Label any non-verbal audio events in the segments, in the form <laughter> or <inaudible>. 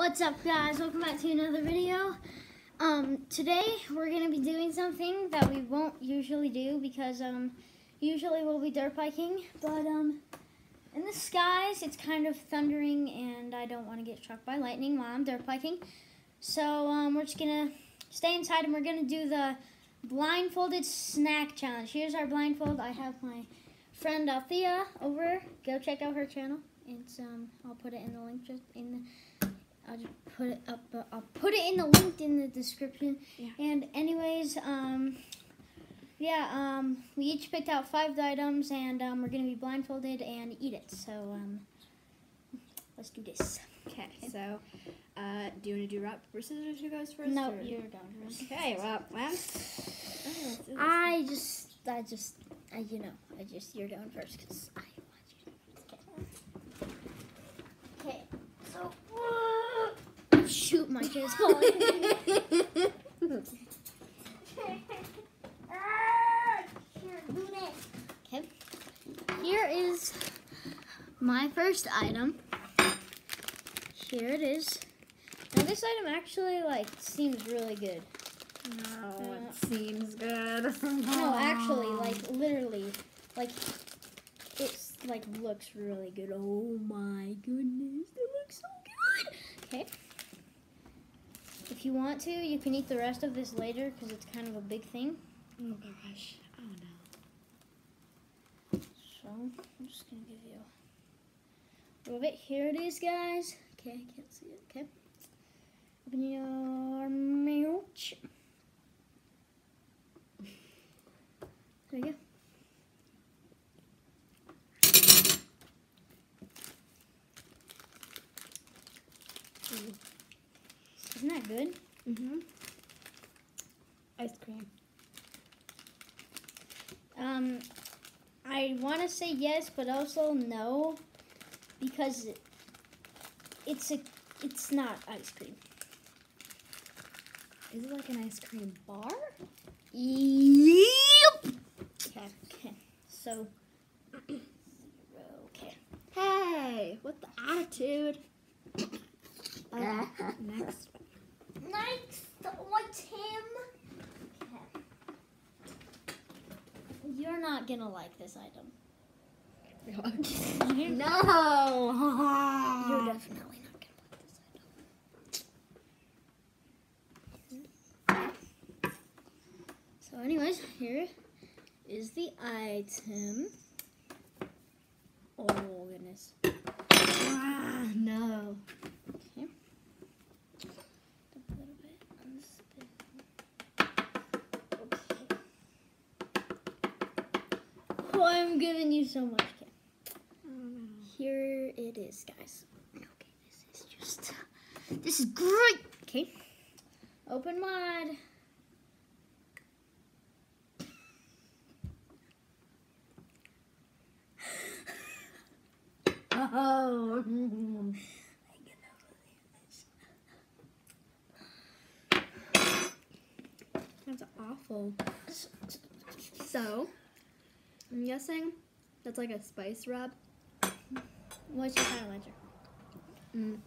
What's up guys? Welcome back to another video. Um, today we're going to be doing something that we won't usually do because um, usually we'll be dirt biking, but um, in the skies it's kind of thundering and I don't want to get struck by lightning while I'm dirt biking. So um, we're just going to stay inside and we're going to do the blindfolded snack challenge. Here's our blindfold. I have my friend Althea over. Go check out her channel. It's um, I'll put it in the link just in the I'll just put it up. Uh, I'll put it in the link in the description. Yeah. And anyways, um, yeah, um, we each picked out five items, and um, we're gonna be blindfolded and eat it. So um, let's do this. Okay, so uh, do you want to do rock paper scissors? Who goes first? No, or- you're done. first. Okay, well, well. Let's do this. I just, I just, I, you know, I just, you're down first because I want you. to- Okay. Okay. So. Shoot, my falling. Okay. Here is my first item. Here it is. Now this item actually like seems really good. No, Uh, it seems good. <laughs> No, actually, like literally, like it's like looks really good. Oh my goodness, it looks so good. Okay. If you want to, you can eat the rest of this later because it's kind of a big thing. Oh gosh. Oh no. So I'm just gonna give you a little bit. Here it is, guys. Okay, I can't see it. Okay. Open your mouth. There you go. Isn't that good? Mm-hmm. Ice cream. Um, I want to say yes, but also no, because it's a, it's not ice cream. Is it like an ice cream bar? Yep. Okay. Okay. So. Okay. Hey, what the attitude? <coughs> Uh, <laughs> next. Next, what's him? Okay. You're not gonna like this item. <laughs> No. you're definitely not gonna like this item. So, anyways, here is the item. Oh goodness. Ah, no. Okay. A little bit on the spin. Okay. Oh, I'm giving you so much. Oh. Here it is, guys. Okay, this is just. This is great. Okay. Open wide. Oh. <laughs> That's awful. So, I'm guessing that's like a spice rub. What's your final answer? Mm.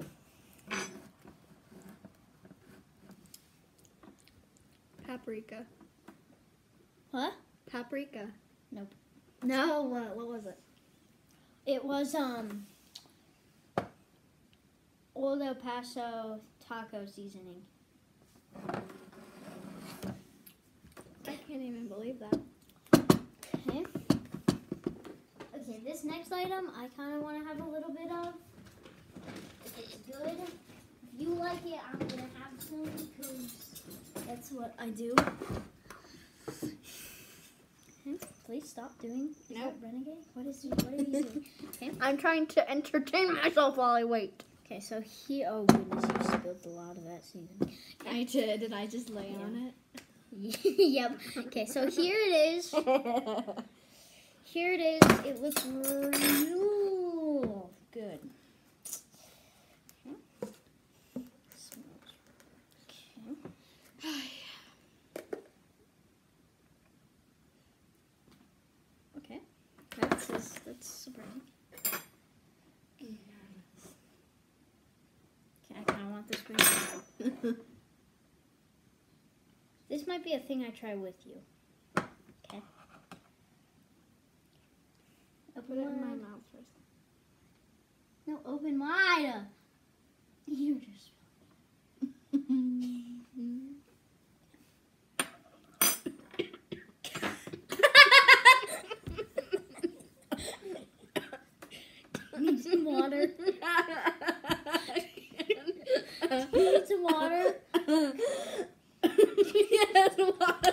Paprika. What? Paprika. Nope. No, what, what was it? It was um Old El Paso taco seasoning. I can't even believe that. Okay. Okay, this next item I kind of want to have a little bit of. If it's good, if you like it, I'm gonna have some because that's what I do. Okay, Please stop doing. Is Nope. that renegade? What is? What are you doing? <laughs> Okay. I'm trying to entertain myself while I wait. Okay, so he. Oh goodness, you spilled a lot of that seasoning. I did. Did I just lay on it? <laughs> yep. Okay, so here it is. <laughs> Here it is. It looks real good. Okay. That's. Okay, I kind of want <laughs> This might be a thing I try with you. Okay. Put it in my mouth first. No, open wide. You just. <laughs> Need some water. <laughs> Need some water. <laughs> yes, water,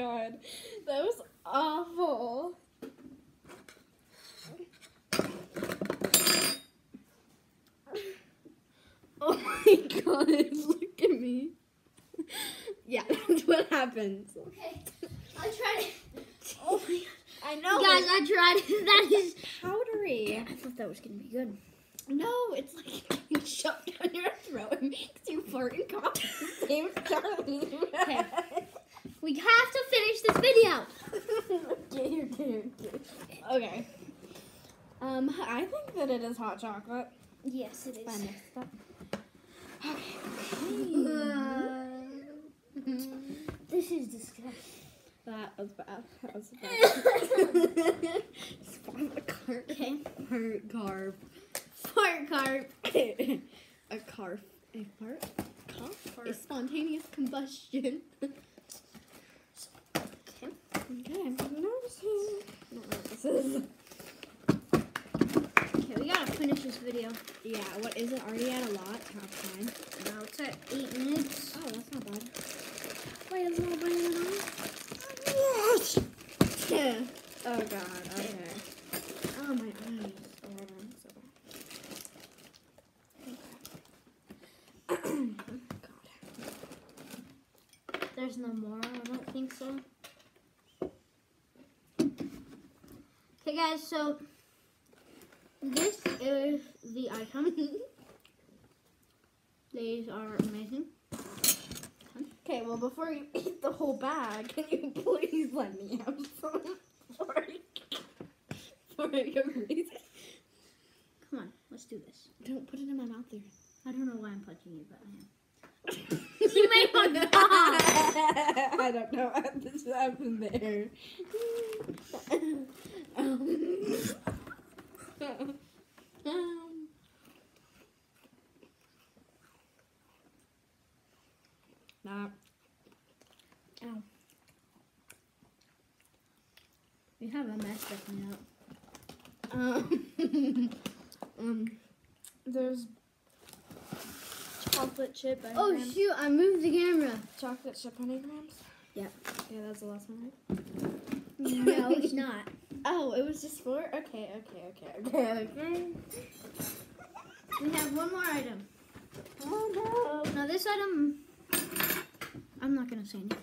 god, that was awful. <laughs> Oh my god, <laughs> look at me. Yeah, <laughs> that's what happens. Okay, I tried it. Oh my god. I know. Guys, I tried it. That is. powdery. I thought that was gonna be good. No, it's like you shoved down your throat and makes you fart and cough at the same time. Okay. We have to video. <laughs> okay. Um, I think that it is hot chocolate. Yes, it is. I mixed up. Okay. <laughs> this is disgusting. that was bad. That was bad. <laughs> Spawn the carp. Okay. Fart carp. Fart carp. a carp. A fart? Cough? A spontaneous combustion. Okay. I'm noticing. Not what this is. Okay, we gotta finish this video. Yeah, what is it? Already at a lot? Half time. Now it's at eight minutes. Oh, that's not bad. Wait, a little bit on. Yes! Yeah. Oh god, okay. Oh, my eyes. Oh, I'm so bad. god. There's no more. I don't think so. Okay, guys. So this is the item. These are amazing. Okay, well, before you eat the whole bag, can you please let me have some before I, before I go crazy? Come on, let's do this. Don't put it in my mouth there. I don't know why I'm punching you, but I am. You made my mouth. I don't know <laughs> what just happened there. <laughs> um, um, nah. We have a mess definitely up. Um, <laughs> um, there's chocolate chip Oh shoot! I moved the camera. chocolate chip honeygrams. Yeah. Yeah, that's the last one, right? No, it's not. Oh, it was just four? Okay, okay, okay, <laughs> okay, okay. We have one more item. Oh no. Now this item, I'm not gonna say anything.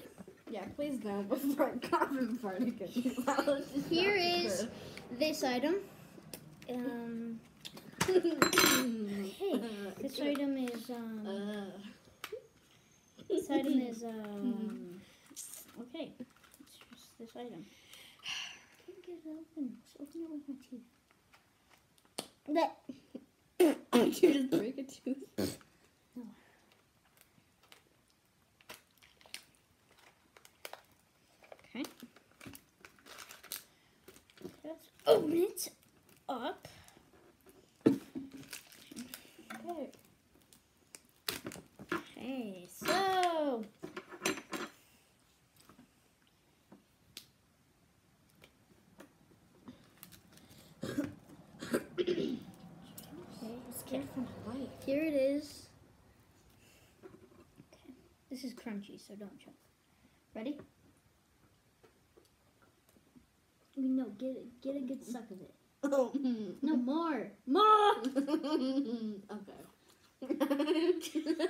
Yeah, please don't before I <laughs> fart again. <laughs> Here is this item. Um, hey, this item is um, Uh, this item is um, okay. It's just this item. Get it open. Just open it with my teeth. That <coughs> Did you just break a tooth? Okay. Let's open it up. Okay, so okay, Scared from height. here it is. Okay, this is crunchy, so don't choke. Ready? No, get it, get a good suck of it. Oh. <laughs> No more, more. <laughs> okay. <laughs>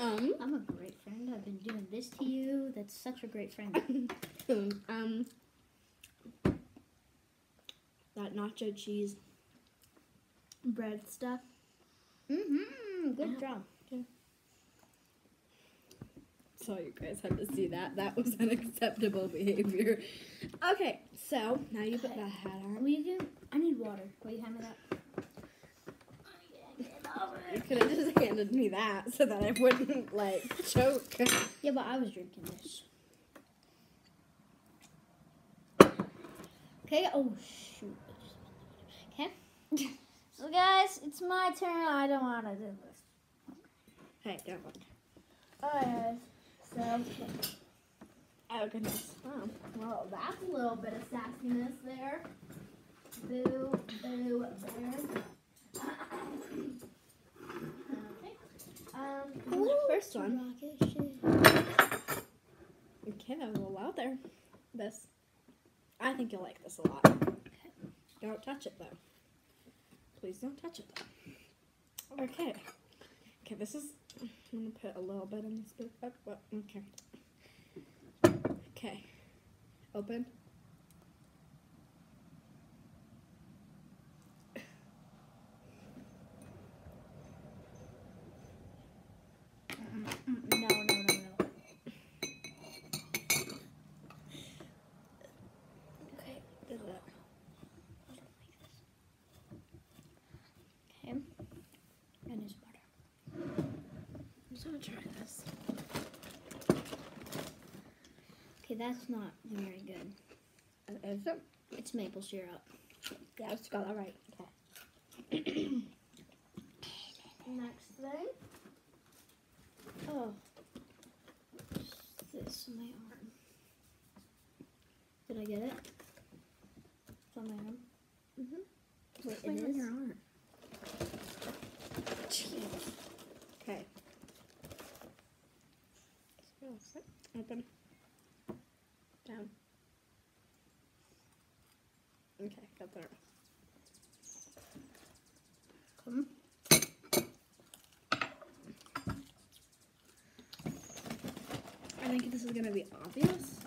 um. I'm a great friend. I've been doing this to you. That's such a great friend. um. That nacho cheese bread stuff. Mm-hmm. Good Yeah. job. So you guys had to see that. That was <laughs> unacceptable behavior. Okay, so now you put the hat on. Will you give? I need water. Will you hand me that? You could have just handed me that so that I wouldn't like choke. Yeah, but I was drinking this. Okay. Oh shoot. Okay. So guys, it's my turn. I don't want to do this. Hey, don't. Alright. So. Oh goodness. Oh, well, that's a little bit of sassiness there. Boo, boo, bear. <coughs> okay. Um, Ooh, first one. Okay, that was a little loud there. This. I think you'll like this a lot. Don't touch it though. Please don't touch it though. Okay. Okay, this is. I'm gonna put a little bit in this. Oh, well, okay. Okay. Open. Mm, No, no, no, no. Okay. Did that. Okay. And his water. I'm just gonna try this. Okay, that's not very good. Is it? It's maple syrup. Yeah, it's got that right. Okay. <coughs> Next thing. Oh. This on my arm. Did I get it? It's on my arm. Mm-hmm. Wait, Wait it on your arm. Okay. So, sit. Open. Down. Okay, got there. Come. I think this is gonna be obvious.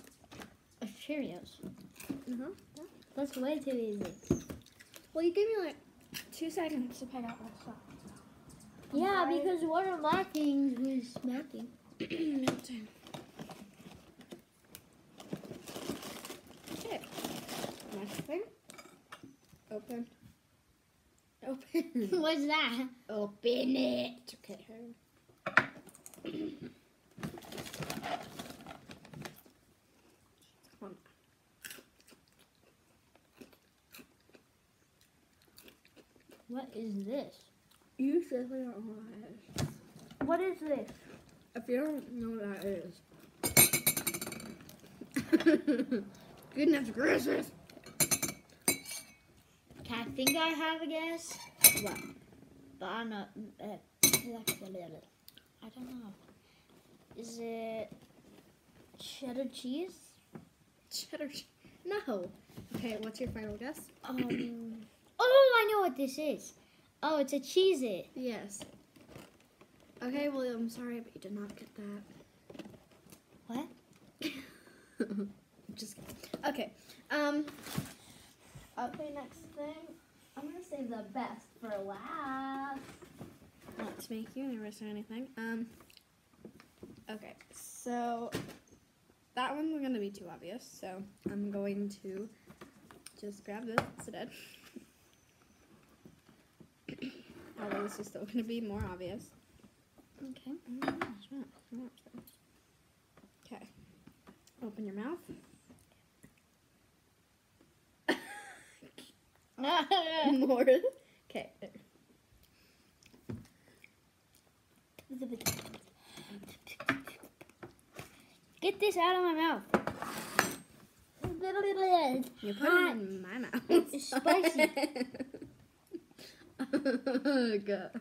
It's Cheerios. Uh-huh. That's way too easy. Well, you gave me like two seconds to pick out my stuff. Yeah, because one of my things was smacking. <clears throat> okay. Next thing. Open. Open. <laughs> <laughs> What's that? Open it. Okay. Come on. What is this? You certainly don't know what that is. What is this? If you don't know what that is. <laughs> Goodness gracious. Think I have a guess, What? but I'm not. Uh, I don't know. Is it cheddar cheese? Cheddar. che- No. Okay, what's your final guess? Um. <clears throat> oh, I know what this is. Oh, it's a Cheez-It. Yes. Okay, well, I'm sorry, but you did not get that. What? <laughs> Just kidding. Okay. Um. Okay, next thing. I'm gonna save the best for last. Not to make you nervous or anything. Um. Okay, so that one's gonna be too obvious, so I'm going to just grab this instead. Although this is still to be more obvious. Okay. Okay. Open your mouth. <laughs> more. Okay. Get this out of my mouth. You put it in my mouth. <laughs> It's spicy. oh god.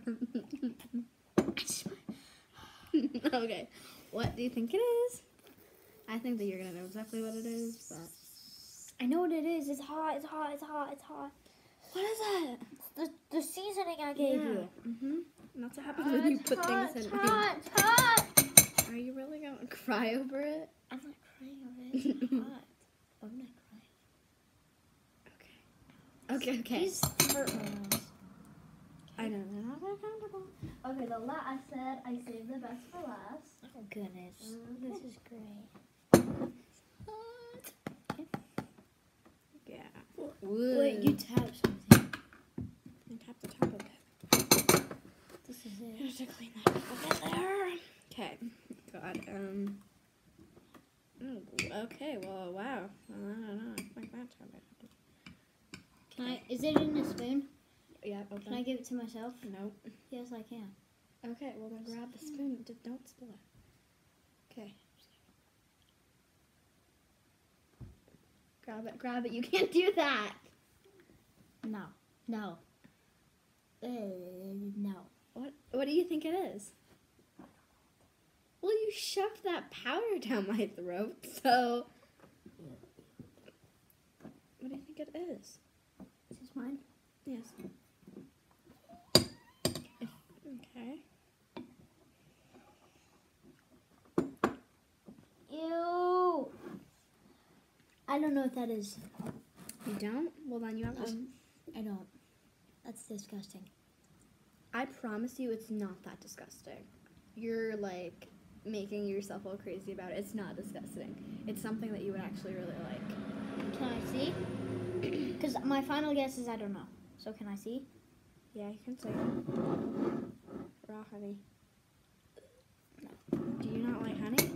okay. What do you think it is? I think that you're gonna know exactly what it is, but I know what it is. It's hot. It's hot. It's hot. It's hot. What is it? The, the seasoning I gave you. Mm-hmm. And that's what happens when you put hot, things in. hot. It's hot. Are you really gonna cry over it? I'm not crying over it. <laughs> It's hot. I'm not crying. Okay. Okay. Okay. These hurt nose. I know they're not very comfortable. Okay, the la I said I saved the best for last. Oh goodness. Mhm. This is great. Yeah. Wait, you tap something. And tap the top of it. This is it. Have to clean that up a bit there. Okay. God. Um. Okay. Well. Wow. I don't know. I think that's how it. Can I? Is it in a spoon? Yeah. Open. Can I give it to myself? Nope. Yes, I can. Okay. Well, then grab the spoon. Don't spill it. Okay. Grab it. Grab it. You can't do that. No. No. Uh, no. What? What do you think it is? Well, you shoved that powder down my throat, so. What do you think it This is? Is this mine? Yes. Okay. Ew. I don't know what that is. You don't? Well, then you have to. Um, I don't. That's disgusting. I promise you, it's not that disgusting. You're like making yourself all crazy about it. It's not disgusting. It's something that you would actually really like. Can I see? <clears throat> Because my final guess is I don't know. So can I see? Yeah, you can see. raw honey. No. Do you not like honey?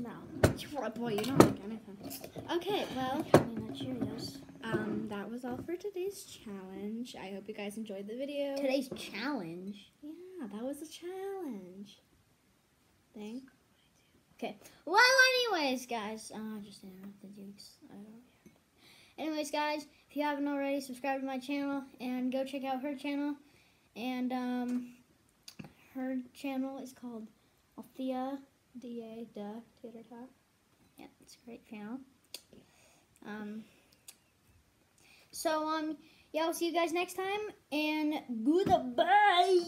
No. Oh, boy, you don't like anything. Okay, well, Honey Nut Cheerios. um, that was all for today's challenge. I hope you guys enjoyed the video. Today's challenge. Yeah, that was a challenge. Thing. Okay. Well, anyways, guys, uh, I just interrupted you. 'cause I don't. Anyways, guys, if you haven't already, subscribe to my channel and go check out her channel. And um, her channel is called Althea D A da tater tot. Yeah, it's a great channel. Um, so um, yeah, I'll see you guys next time, and goodbye.